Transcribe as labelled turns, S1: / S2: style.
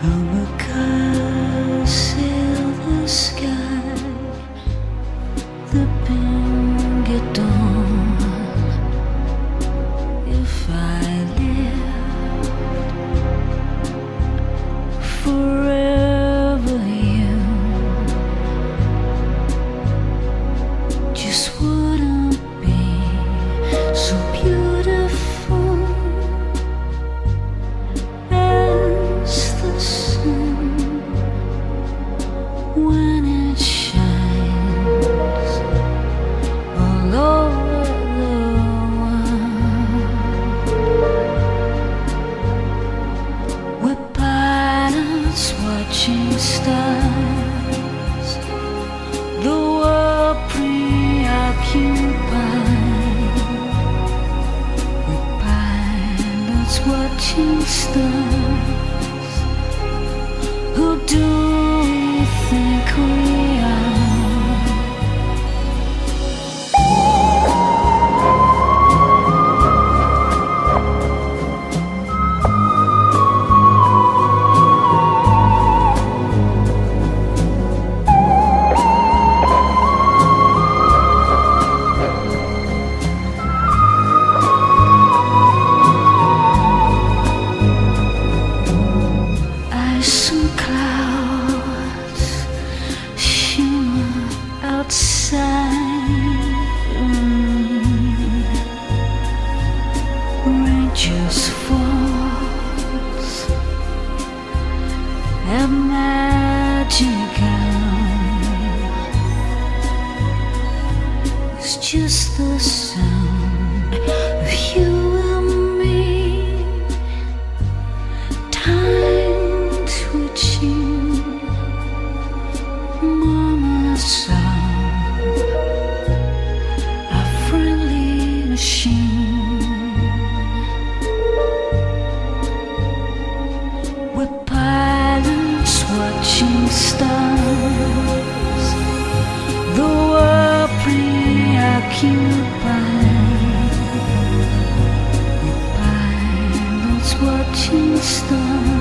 S1: I'll stars. Who do just falls. A magic hour. It's just the sound with pilots watching stars